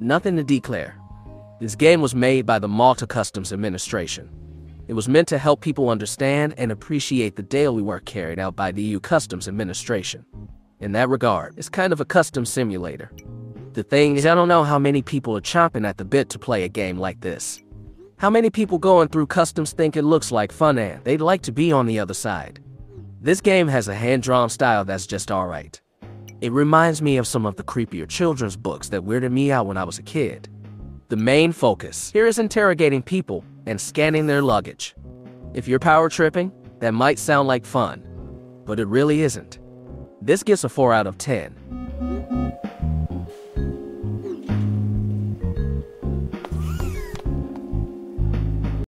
Nothing to declare. This game was made by the Malta Customs Administration. It was meant to help people understand and appreciate the daily work carried out by the EU Customs Administration. In that regard, it's kind of a custom simulator. The thing is, I don't know how many people are chomping at the bit to play a game like this. How many people going through customs think it looks like fun and they'd like to be on the other side? This game has a hand-drawn style that's just alright. It reminds me of some of the creepier children's books that weirded me out when I was a kid. The main focus here is interrogating people and scanning their luggage. If you're power tripping, that might sound like fun, but it really isn't. This gets a 4 out of 10.